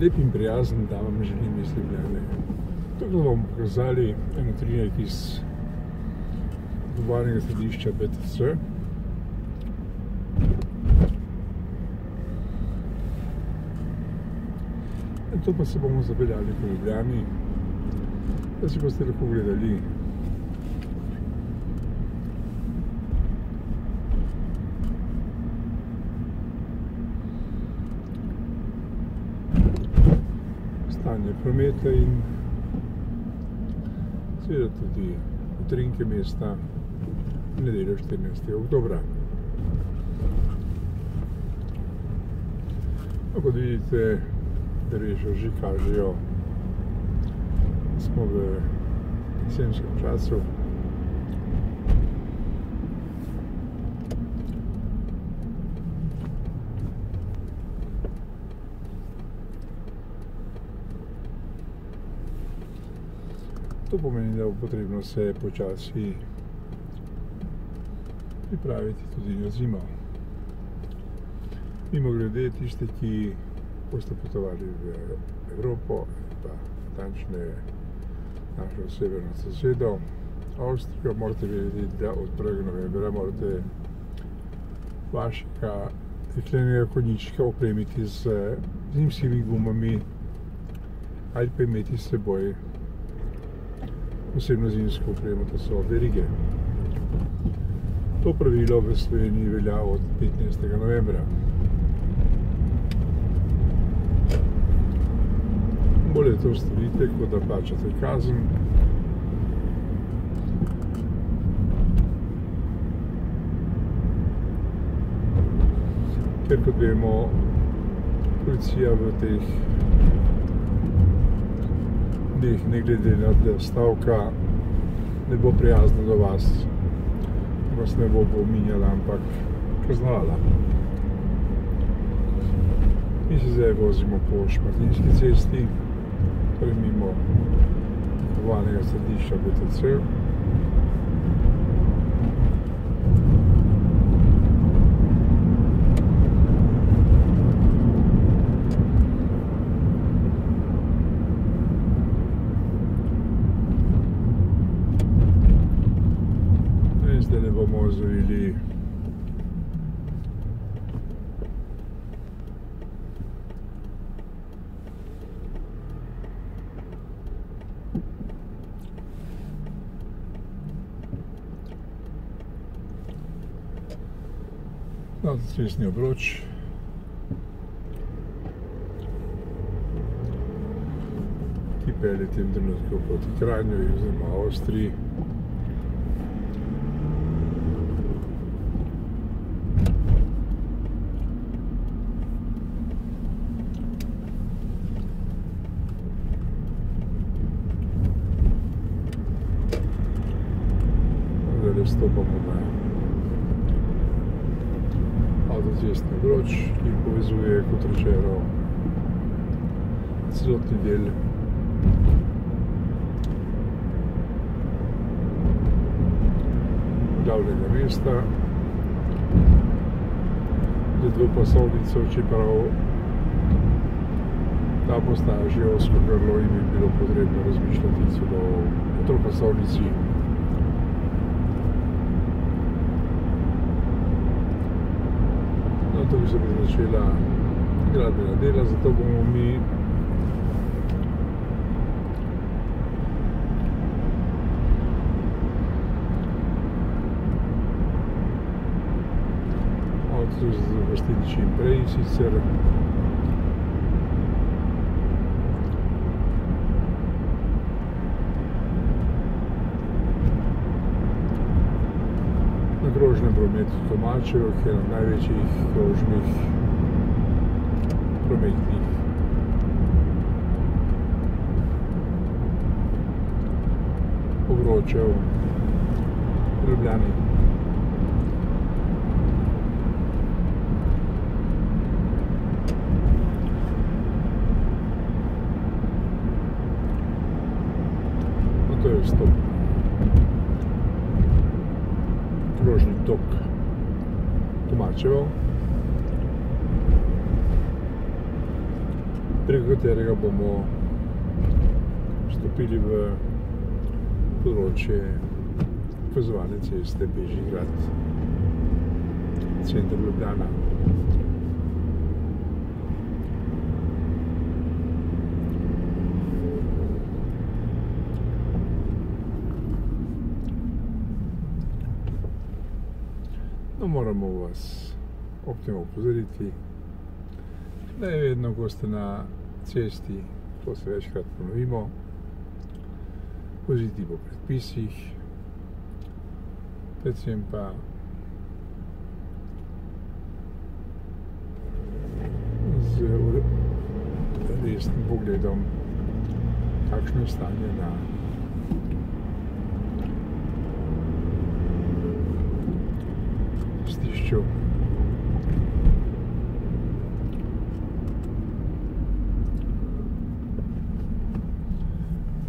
lep in prijazen dan vam želim iz Ljubljane. Tukaj bomo pokazali eno trinek iz globalnega središča BTC. In to pa se bomo zapeljali po Ljubljani, da si boste lahko gledali stanje prometa in seveda tudi utrinke mesta nedeljo 14. oktobra. No, kot vidite, dreveža že kažejo, smo v jesenskem času. To pomeni, da bo potrebno se počasi pripraviti tudi na zimo. Mimo grede, tiste, ki boste potovali v Evropo, pa natančne našo severno sosedo, Avstrijo, morate vedeti, da od 1. novembra morate vašega jeklenega konjička opremiti z zimskimi gumami ali pa imeti s seboj posebno zimsko opremo, to so verige. To pravilo v Sloveniji velja od 15. novembra. Bolje to storite, kot da plačate kazen. Ker kot vemo, policija v teh dneh, ne glede na to, stavka ne bo prijazna do vas, vas ne bo pominjala, ampak kaznovala. Mi se zdaj vozimo po Šmartinski cesti, torej mimo kupovalnega središča BTC. In zdaj ne bomo zavili avtocestni obroč. Ki pelje v tem trenutku proti Kranju oziroma Avstriji. Zdaj stopamo na avtocestni obroč, ki povezuje, kot rečeno, celotni del glavnega mesta z dvopasovnico, čeprav ta postaja že ozko grlo in bi bilo potrebno razmišljati celo o tropasovnici. No, bi se bi začela gradbena dela, zato bomo mi avto zavrstili čim prej, sicer na krožnem prometu Tomačevo, ki je ena največjih krožnih prometnih obročev v Ljubljani. Vstop. Krožni tok Tomačevo. preko katerega bomo vstopili v področje pozovalne ceste Bežigrad, center Ljubljana. Moramo vas ob tem opozoriti, da je vedno, ko ste na cesti, to se večkrat ponovimo, voziti po predpisih, predvsem pa z resnim pogledom, kakšno je stanje na stišču.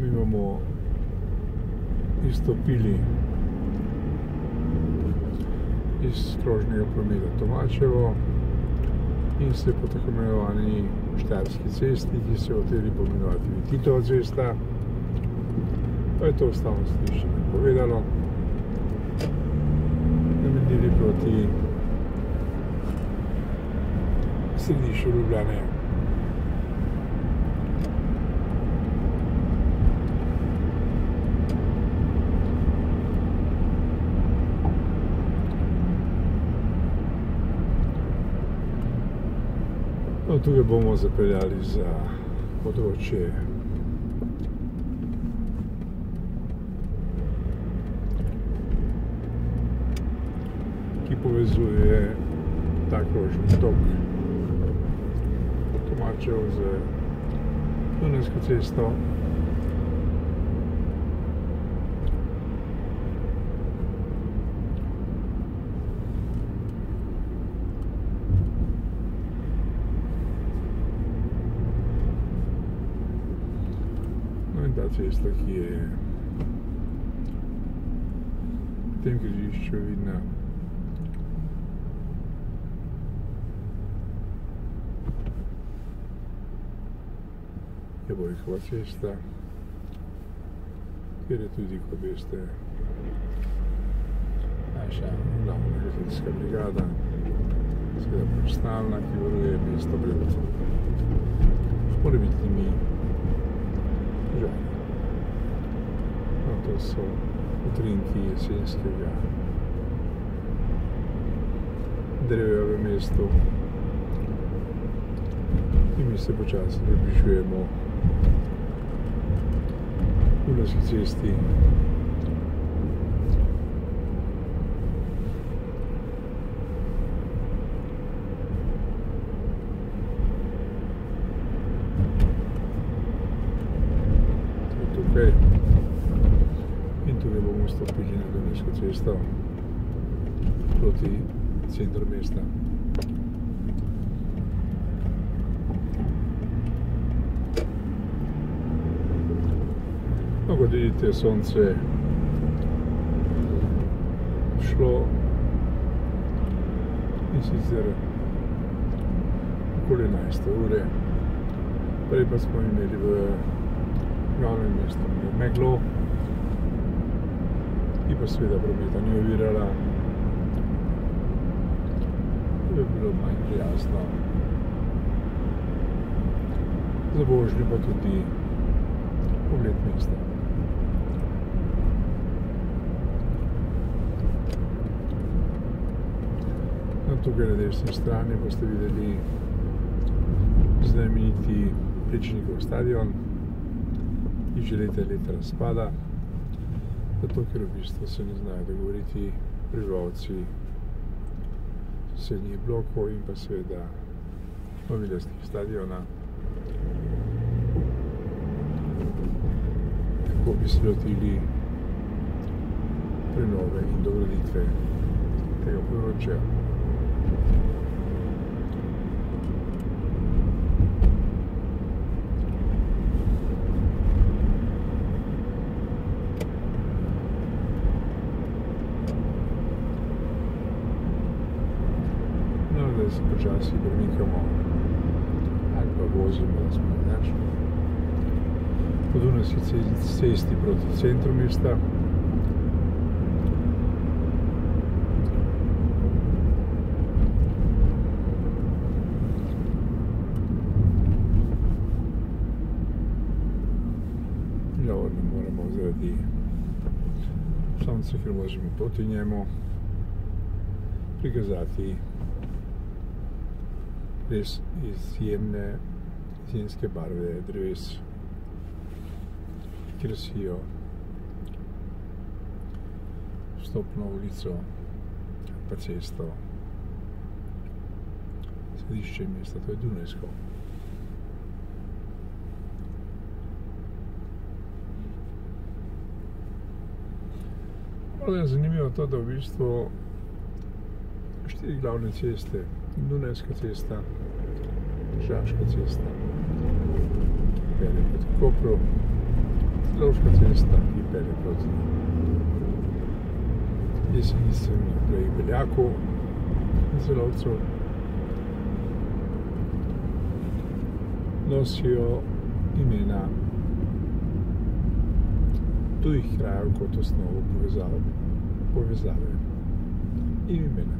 Mi bomo izstopili iz krožnega prometa Tomačevo in se po tako imenovani Štajerski cesti, ki se hoteli pomenovati Vititova cesta, pa je to ustavno sodišče povedalo, namenili proti središču Ljubljane. No, tukaj bomo zapeljali za področje povezuje ta krožni tok Tomačev z Dunajsko cesto. No in ta cesta, ki je v tem križišču Vojkova cesta, kjer je tudi, kot veste, naša glavna gasilska brigada, seveda profesionalna, ki varuje mesto pred morebitnimi žali. No, to so utrinki jesenskega drevja v mestu. In mi? Se počasi približujemo Uljski cesti. To je tukaj. In tukaj bomo stopili na Dunajsko cesto proti centru mesta. Vidite, sonce šlo in sicer okoli 11. ure. Prej pa smo imeli v glavnem mestu meglo, ki pa seveda prometa ni ovirala. Je bilo manj prijazno. Za vožnjo pa tudi pogled mesta. No, tukaj na desni strani boste videli znameniti Plečnikov stadion, ki že leta leta razpada, zato ker v bistvu se ne znajo dogovoriti prebivalci sosednjih blokov in pa seveda novi lastnik stadiona. Kako bi se lotili prenove in dograditve tega področja. No, zdaj se počasi premikamo ali pa vozimo, da smo natančni. Po Dunajski cesti proti centru mesta. Žal ne moremo zaradi sonca, ker vozimo proti njemu, prikazati res izjemne zimske barve dreves, ki krasijo vstopno ulico pa cesto, središče mesta, to je Dunajsko. Malo je zanimivo to, da v bistvu štiri glavne ceste, Dunajska cesta, Žaška cesta, pelje proti Kopru, Celovška cesta, ki pelje proti Jesenicam in naprej Beljaku in Celovcu. Nosijo imena tujih krajev kot osnovo povezave, in imena.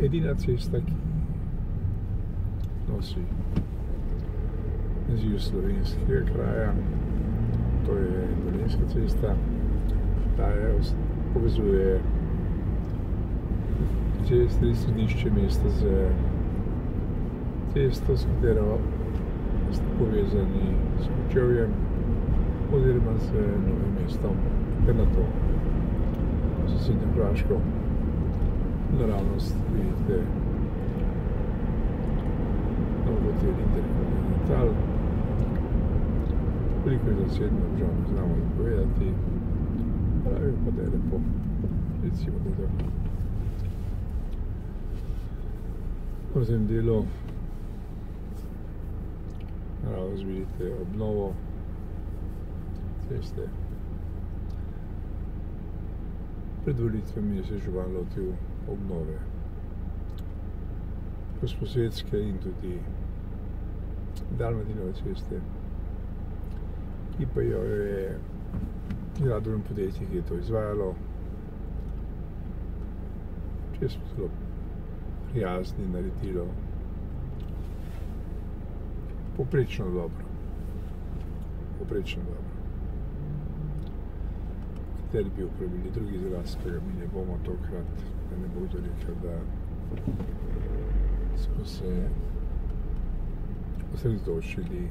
Edina cesta, ki nosi naziv slovenskega kraja, to je Dolenjska cesta, ta je, povezuje cestri središče mesta z cesto, s katero sta povezani s Kočevjem, oziroma z novim mestom, ter na to sosednjo Hrvaško. Naravnost vidite Novotel Interkontinental. Veliko je zasedno, žal ne znamo povedati, pravijo pa, da je lepo, recimo, da je. V tem delu naravnost vidite obnovo ceste. Pred volitvami je se župan lotil obnove Gosposvetske in tudi Dalmatinove ceste, ki pa jo je gradbeno podjetje, ki je to izvajalo. Če smo zelo prijazni, naredilo poprečno dobro. Poprečno dobro kateri bi uporabili drugi izraz, ki ga mi ne bomo tokrat, da ne bodo rekel, da smo se osredotočili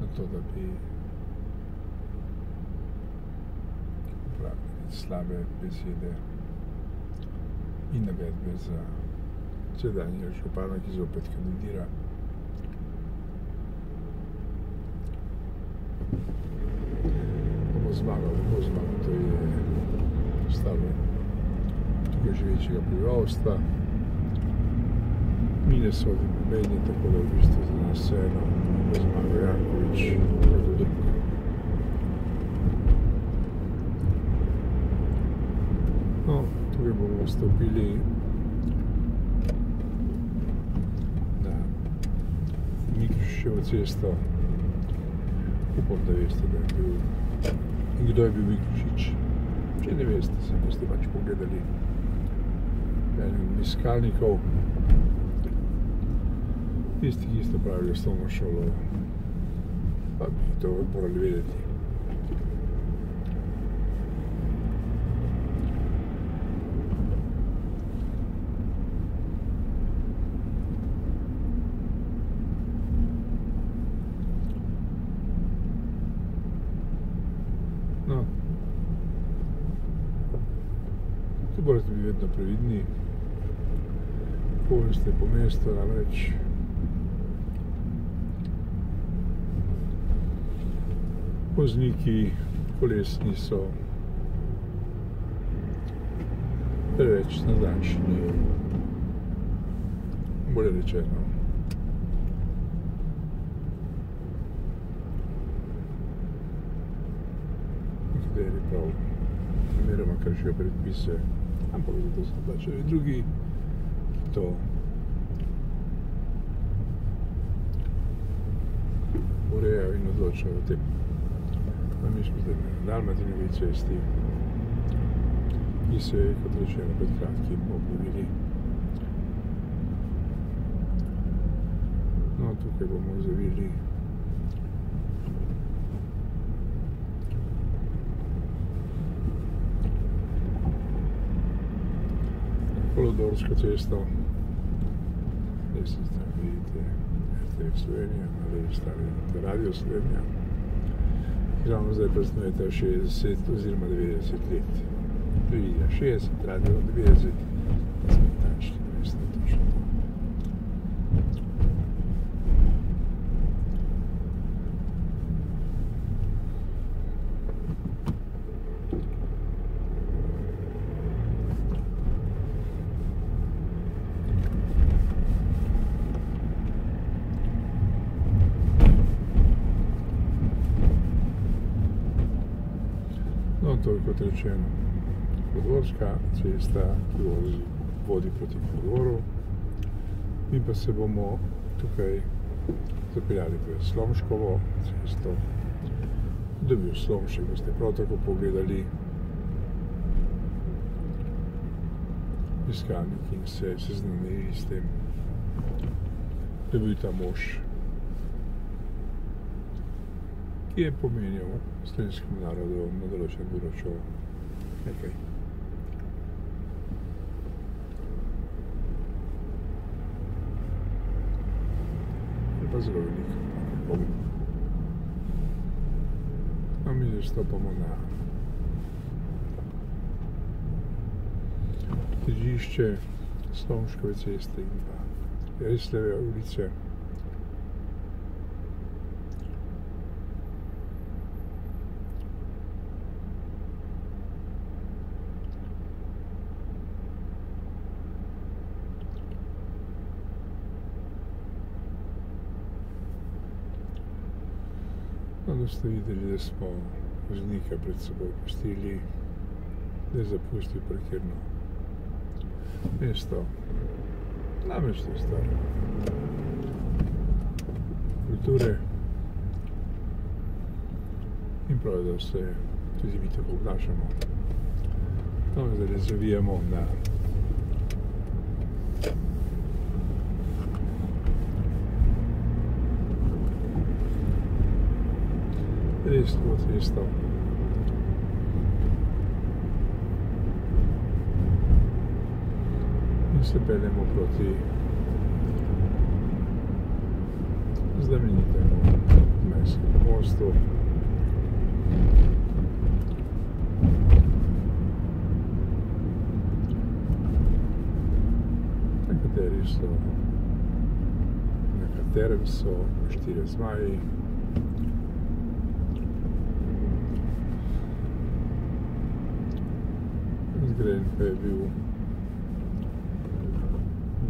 na to, da bi uporabili slabe besede in navedbe za sedanjega župana, ki zopet kandidira. Zmagal, lahko zmagal. To je stalo tukaj živečega prebivalstva. Mi ne sodimo meni, tako da v bistvu za nas vseeno lahko zmagal Jankovič, kdo drug. No, tukaj bomo vstopili na Mikroševo cesto. Upam, da veste, da je in kdo je bil Miklošič. Če ne veste, se boste pač pogledali enem iskalnikov. Tisti, ki ste pravili osnovno šolo, pa bi to morali vedeti. No. Tu morate biti vedno previdni, ko ste po mestu, namreč vozniki kolesni so preveč natančni, bolje rečeno. Nekateri prav primeroma kršijo predpise ampak zato so plačali drugi, ki to urejajo in odločajo o tem. Pa mi smo zdaj na Dalmatinovi cesti, ki se je, kot rečeno, pred kratkim obnovili. No, tukaj bomo zavili Polodorsko cesto. Zdaj se zdaj vidite RTV Slovenija, na levi strani Radio Slovenija. Ravno zdaj praznujete 60 oziroma 90 let. Televizija 60, radio 90, pa smo natančni, veste točno to. No, to je kot rečeno, podvorska cesta, vozi, vodi proti podvoru. Mi pa se bomo tukaj zapeljali v Slomškovo cesto. Dobil Slomšek, boste prav tako pogledali. Iskalnik in se seznanili s tem, da je bil ta mož ki je pomenil slovenskemu narodu na določen določo nekaj. Je pa zelo velik pomen. No, mi zdaj stopamo na križišče Slomškove ceste in pa Resleve ulice. Da ste videli, da smo voznika pred seboj pustili, da je zapustil parkirno mesto. Na mesto je staro. Kulture. In prav da se tudi mi tako obnašamo. No, zdaj zavijamo na есть, вот есть там. И степенемо проти знаменитому месту, мосту. Kateri so, na katerem so štirje zmaji, Zgrajen pa je bil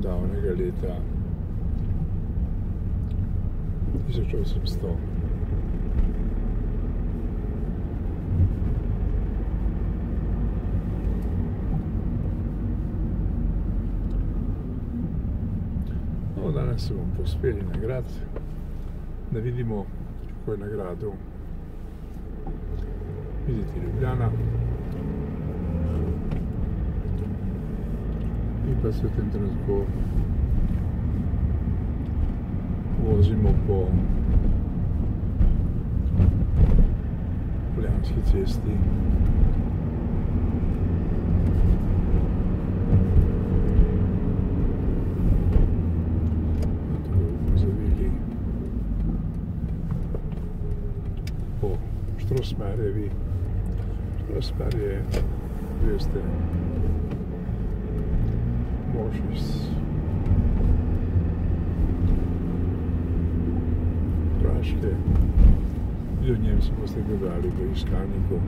davnega leta 1800. No, danes se bomo pospeli na grad, da vidimo, kako je na gradu videti Ljubljana. In pa se v tem trenutku vozimo po Poljanski cesti. Štrosmerjevi. Štrosmer je, veste, cautious. Trash there. Bisogna, se fosse guardare per il scanico